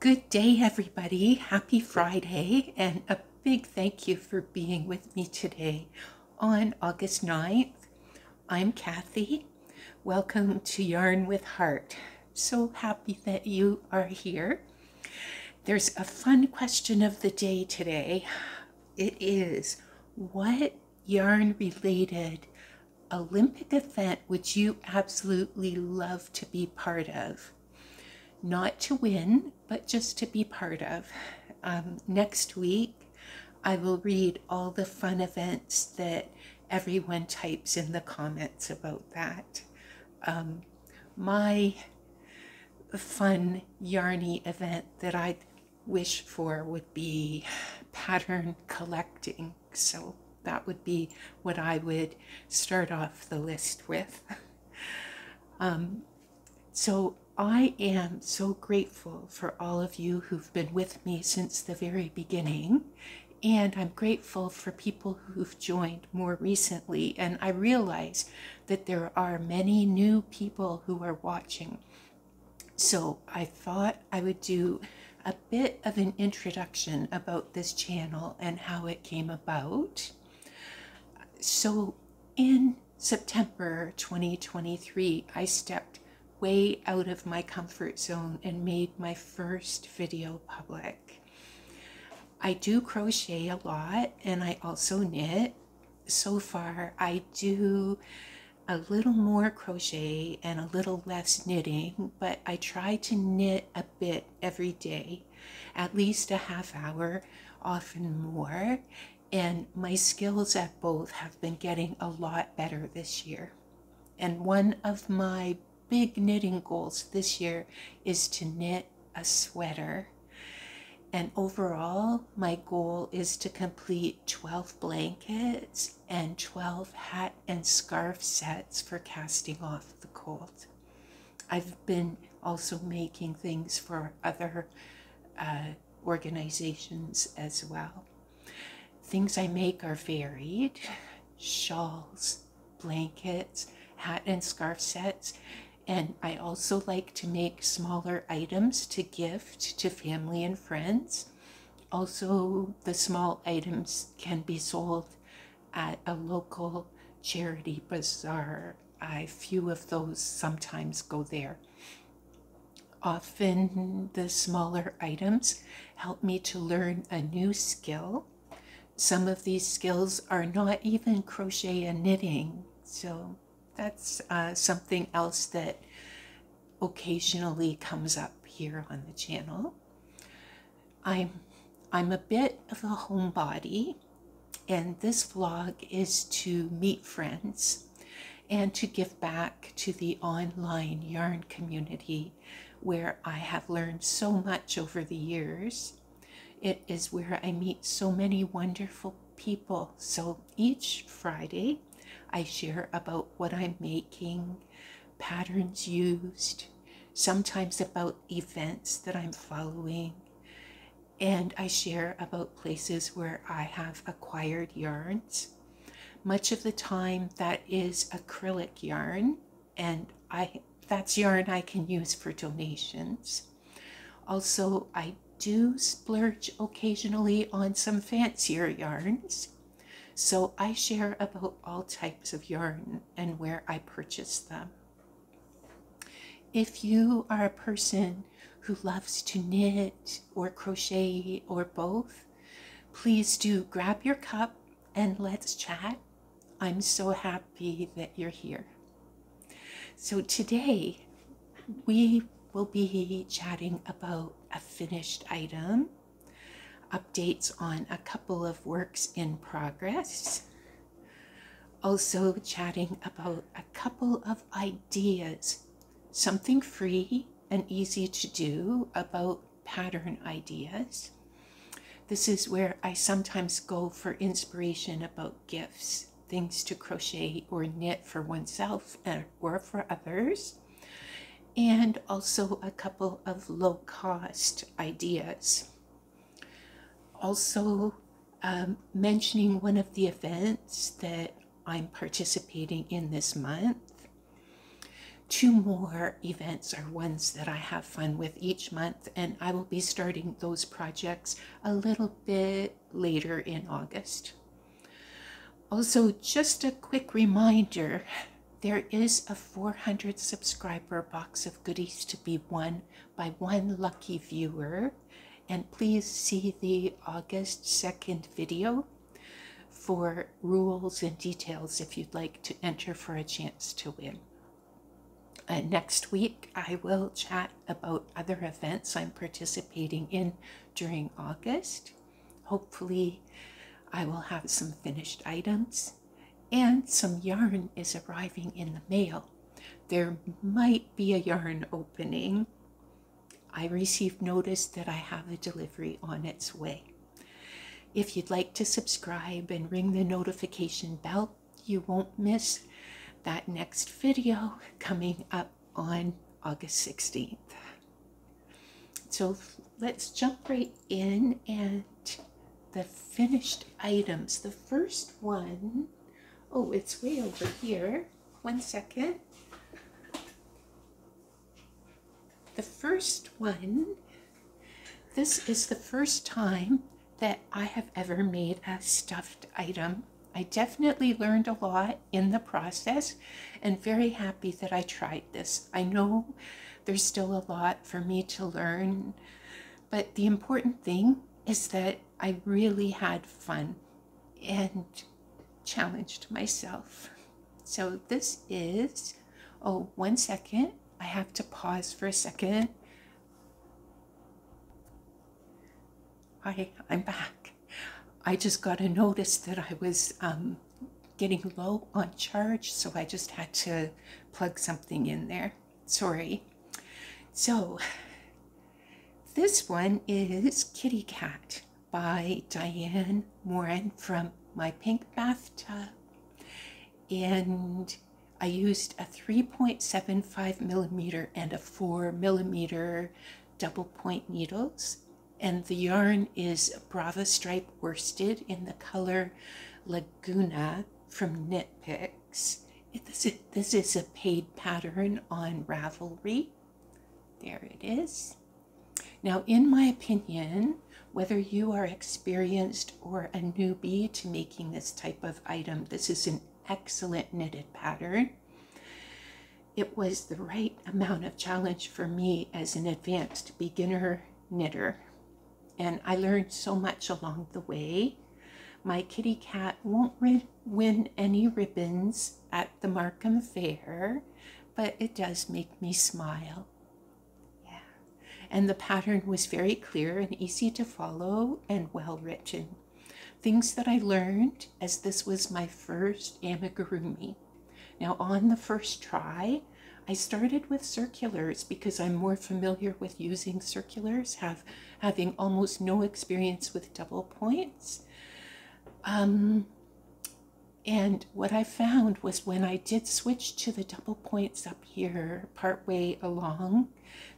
Good day, everybody. Happy Friday, and a big thank you for being with me today on August 9th. I'm Cathy. Welcome to Yarn with Heart. So happy that you are here. There's a fun question of the day today. It is what yarn related Olympic event would you absolutely love to be part of? Not to win, but just to be part of. Um, next week, I will read all the fun events that everyone types in the comments about that. Um, my fun yarny event that I wish for would be pattern collecting. So that would be what I would start off the list with. um, so I am so grateful for all of you who've been with me since the very beginning. And I'm grateful for people who've joined more recently. And I realize that there are many new people who are watching. So I thought I would do a bit of an introduction about this channel and how it came about. So in September 2023, I stepped way out of my comfort zone and made my first video public. I do crochet a lot and I also knit. So far, I do a little more crochet and a little less knitting, but I try to knit a bit every day, at least a half hour, often more. And my skills at both have been getting a lot better this year. And one of my big knitting goals this year is to knit a sweater. And overall, my goal is to complete 12 blankets and 12 hat and scarf sets for casting off the cold. I've been also making things for other uh, organizations as well. Things I make are varied shawls, blankets, hat and scarf sets, and I also like to make smaller items to gift to family and friends. Also, the small items can be sold at a local charity bazaar. A few of those sometimes go there. Often, the smaller items help me to learn a new skill. Some of these skills are not even crochet and knitting, so that's uh, something else that occasionally comes up here on the channel. I'm I'm a bit of a homebody, and this vlog is to meet friends and to give back to the online yarn community where I have learned so much over the years. It is where I meet so many wonderful people. So each Friday, I share about what I'm making, patterns used, sometimes about events that I'm following, and I share about places where I have acquired yarns. Much of the time, that is acrylic yarn, and I that's yarn I can use for donations. Also, I do splurge occasionally on some fancier yarns. So I share about all types of yarn and where I purchase them. If you are a person who loves to knit or crochet or both, please do grab your cup and let's chat. I'm so happy that you're here. So today we will be chatting about a finished item updates on a couple of works in progress. Also, chatting about a couple of ideas, something free and easy to do about pattern ideas. This is where I sometimes go for inspiration about gifts, things to crochet or knit for oneself or for others, and also a couple of low cost ideas also um, mentioning one of the events that I'm participating in this month. two more events are ones that I have fun with each month, and I will be starting those projects a little bit later in August. Also, just a quick reminder there is a 400 subscriber box of goodies to be won by one lucky viewer. And please see the August 2nd video for rules and details if you'd like to enter for a chance to win. Uh, next week, I will chat about other events I'm participating in during August. Hopefully, I will have some finished items and some yarn is arriving in the mail. There might be a yarn opening. I received notice that I have a delivery on its way. If you'd like to subscribe and ring the notification bell, you won't miss that next video coming up on August 16th. So let's jump right in and the finished items. The first one Oh, it's way over here. One second. The first one, this is the first time that I have ever made a stuffed item. I definitely learned a lot in the process and very happy that I tried this. I know there's still a lot for me to learn, but the important thing is that I really had fun and challenged myself. So this is, oh, one second. I have to pause for a second. Hi, I'm back. I just got a notice that I was um, getting low on charge, so I just had to plug something in there. Sorry. So, this one is Kitty Kat by Diane Moran from my pink bathtub and I used a 3.75 millimeter and a 4 millimeter double point needles. And the yarn is Brava Stripe worsted in the color Laguna from Knit Picks. This is, this is a paid pattern on Ravelry. There it is. Now, in my opinion, whether you are experienced or a newbie to making this type of item, this is an excellent knitted pattern. It was the right amount of challenge for me as an advanced beginner knitter. And I learned so much along the way. My kitty cat won't win any ribbons at the Markham Fair, but it does make me smile Yeah. and the pattern was very clear and easy to follow and well written. Things that I learned as this was my first amigurumi. Now, on the first try, I started with circulars because I'm more familiar with using circulars, have having almost no experience with double points. Um, and what I found was when I did switch to the double points up here partway along,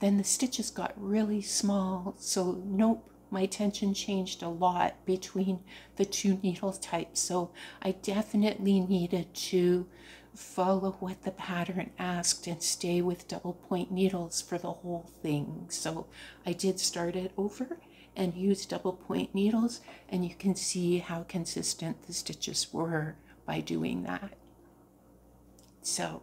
then the stitches got really small. So nope, my tension changed a lot between the two needle types. So I definitely needed to follow what the pattern asked and stay with double point needles for the whole thing. So I did start it over and use double point needles and you can see how consistent the stitches were by doing that. So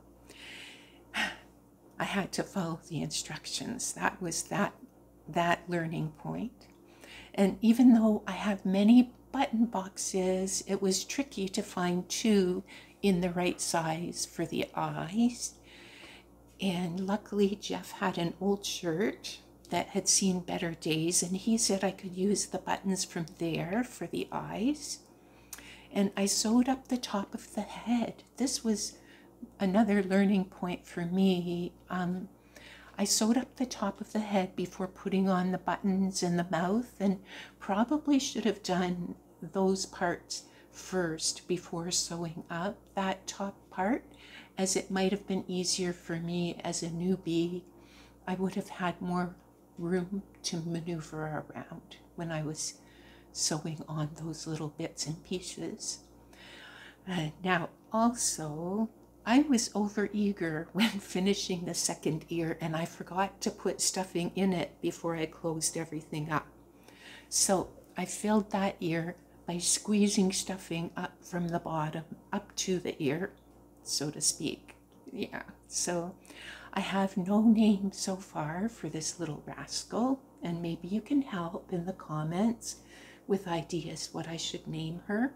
I had to follow the instructions. That was that that learning point. And even though I have many button boxes, it was tricky to find two in the right size for the eyes. And luckily, Jeff had an old shirt that had seen better days, and he said I could use the buttons from there for the eyes. And I sewed up the top of the head. This was another learning point for me. Um, I sewed up the top of the head before putting on the buttons and the mouth, and probably should have done those parts first before sewing up that top part, as it might have been easier for me as a newbie. I would have had more room to maneuver around when I was sewing on those little bits and pieces. Uh, now, also, I was overeager when finishing the second ear and I forgot to put stuffing in it before I closed everything up. So I filled that ear by squeezing stuffing up from the bottom up to the ear, so to speak. Yeah, so I have no name so far for this little rascal, and maybe you can help in the comments with ideas what I should name her.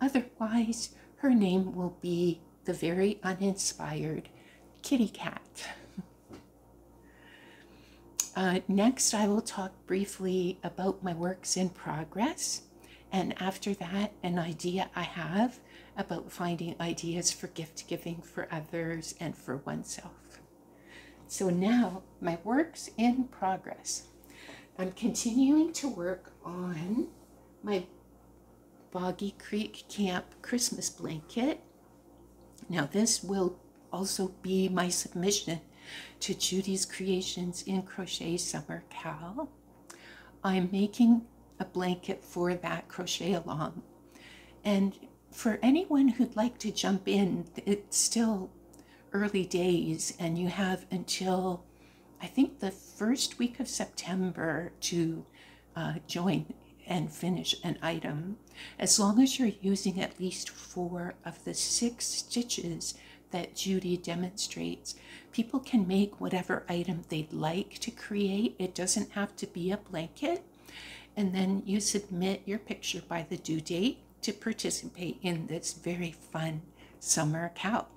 Otherwise, her name will be the very uninspired kitty cat. Uh, next, I will talk briefly about my works in progress, and after that, an idea I have about finding ideas for gift giving for others and for oneself. So now, my works in progress. I'm continuing to work on my Boggy Creek Camp Christmas blanket. Now, this will also be my submission to Judy's Creations in Crochet Summer Cal. I'm making a blanket for that crochet along. And for anyone who'd like to jump in, it's still early days and you have until I think the first week of September to uh, join and finish an item, as long as you're using at least four of the six stitches that Judy demonstrates. People can make whatever item they'd like to create. It doesn't have to be a blanket. And then you submit your picture by the due date to participate in this very fun summer CAL.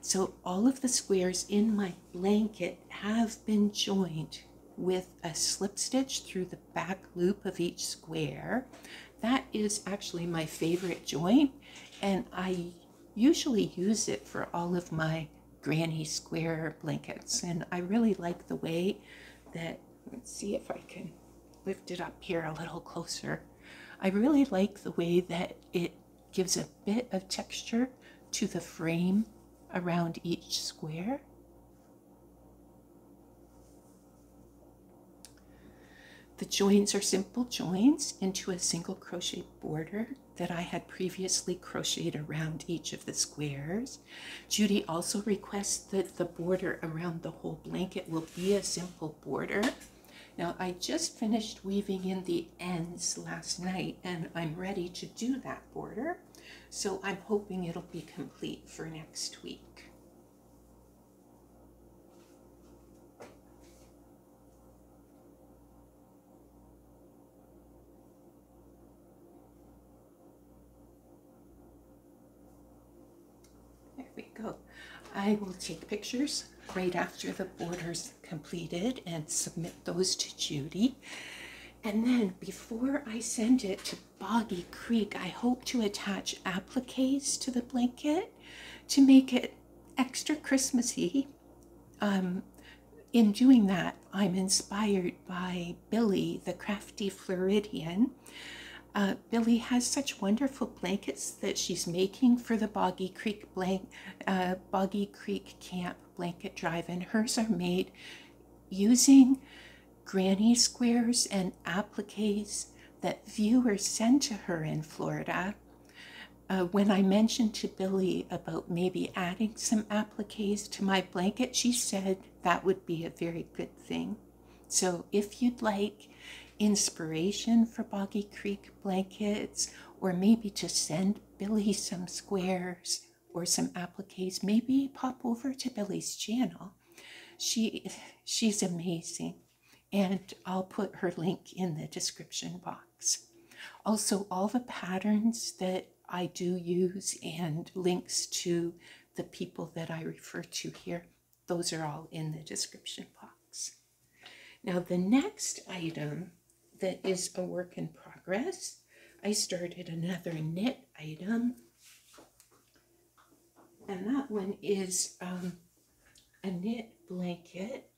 So all of the squares in my blanket have been joined with a slip stitch through the back loop of each square. That is actually my favorite joint and I usually use it for all of my granny square blankets and I really like the way that let's see if I can lift it up here a little closer. I really like the way that it gives a bit of texture to the frame around each square. The joins are simple joins into a single crochet border that I had previously crocheted around each of the squares. Judy also requests that the border around the whole blanket will be a simple border. Now I just finished weaving in the ends last night and I'm ready to do that border. So I'm hoping it'll be complete for next week. I will take pictures right after the border's completed and submit those to Judy. And then before I send it to Boggy Creek, I hope to attach appliques to the blanket to make it extra Christmassy. Um, in doing that, I'm inspired by Billie, the crafty Floridian, uh, Billie has such wonderful blankets that she's making for the Boggy Creek blank, uh, Boggy Creek Camp Blanket Drive, and hers are made using granny squares and appliques that viewers send to her in Florida. Uh, when I mentioned to Billie about maybe adding some appliques to my blanket, she said that would be a very good thing. So if you'd like, inspiration for Boggy Creek blankets, or maybe to send Billie some squares or some appliques, maybe pop over to Billie's channel. She she's amazing. And I'll put her link in the description box. Also, all the patterns that I do use and links to the people that I refer to here, those are all in the description box. Now, the next item that is a work in progress. I started another knit item. And that one is um, a knit blanket.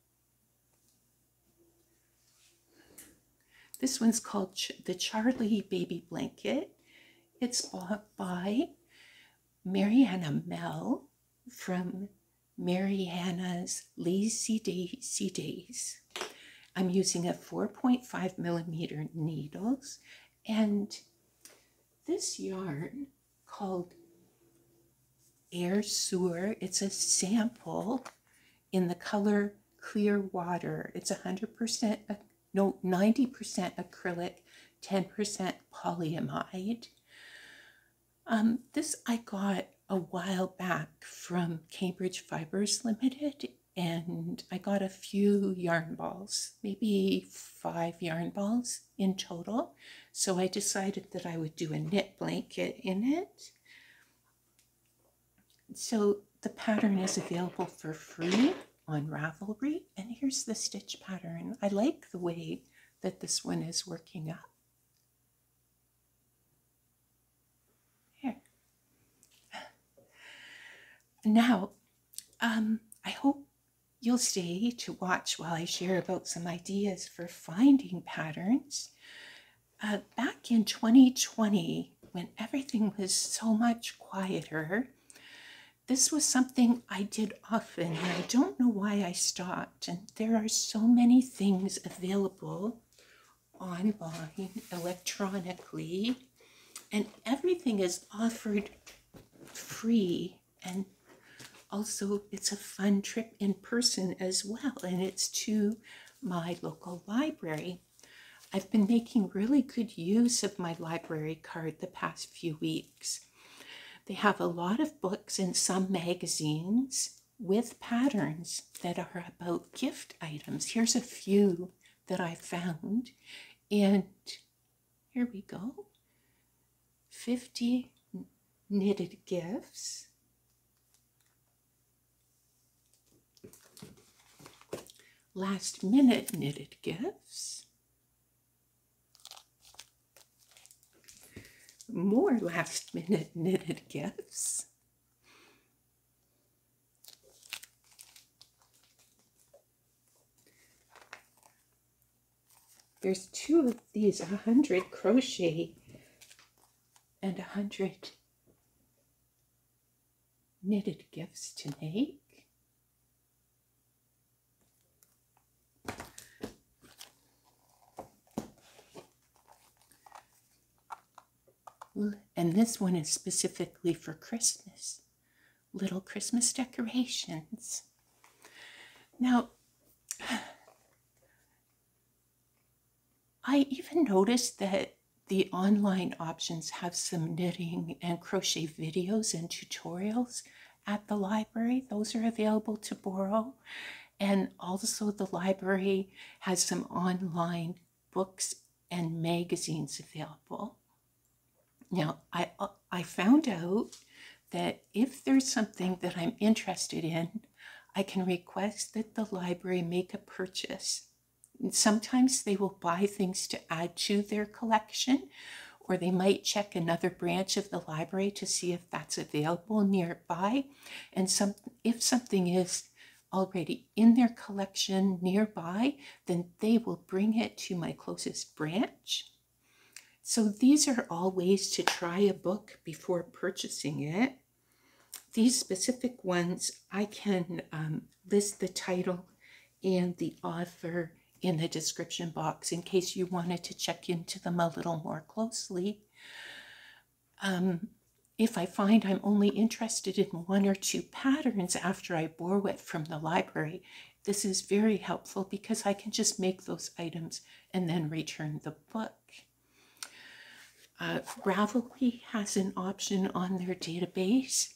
This one's called Ch the Charlie Baby Blanket. It's bought by Marianna Mel from Marianna's Lazy Daisy Days. I'm using a 4.5 millimeter needles and this yarn called Air Sur. It's a sample in the color clear water. It's 100%, no, 90% acrylic, 10% polyamide. Um, this I got a while back from Cambridge Fibers Limited, and I got a few yarn balls, maybe five yarn balls in total. So I decided that I would do a knit blanket in it. So the pattern is available for free on Ravelry. And here's the stitch pattern. I like the way that this one is working up. Here. Now, um, I hope you'll stay to watch while I share about some ideas for finding patterns. Uh, back in 2020, when everything was so much quieter, this was something I did often, and I don't know why I stopped. And there are so many things available online, electronically, and everything is offered free. And also, it's a fun trip in person as well, and it's to my local library. I've been making really good use of my library card the past few weeks. They have a lot of books and some magazines with patterns that are about gift items. Here's a few that I found. And here we go 50 knitted gifts. Last minute knitted gifts. more last minute knitted gifts. There's two of these, a hundred crochet and a hundred knitted gifts to make. And this one is specifically for Christmas. Little Christmas decorations. Now, I even noticed that the online options have some knitting and crochet videos and tutorials at the library. Those are available to borrow. And also, the library has some online books and magazines available. Now, I, uh, I found out that if there's something that I'm interested in, I can request that the library make a purchase. And sometimes they will buy things to add to their collection, or they might check another branch of the library to see if that's available nearby. And some, if something is already in their collection nearby, then they will bring it to my closest branch so these are all ways to try a book before purchasing it. These specific ones, I can um, list the title and the author in the description box in case you wanted to check into them a little more closely. Um, if I find I'm only interested in one or two patterns after I borrow it from the library, this is very helpful because I can just make those items and then return the book. Uh, Ravelry has an option on their database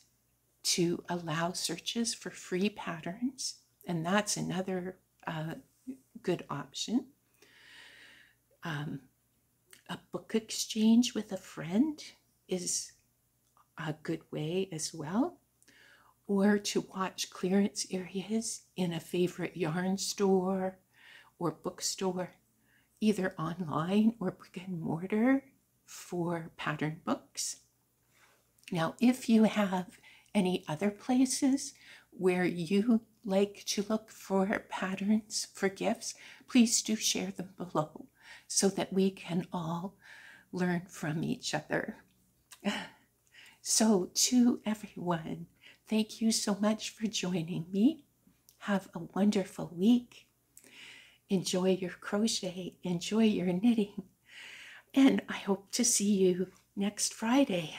to allow searches for free patterns, and that's another uh, good option. Um, a book exchange with a friend is a good way as well, or to watch clearance areas in a favorite yarn store or bookstore, either online or brick and mortar for pattern books. Now, if you have any other places where you like to look for patterns for gifts, please do share them below so that we can all learn from each other. So, to everyone, thank you so much for joining me. Have a wonderful week. Enjoy your crochet, enjoy your knitting, and I hope to see you next Friday.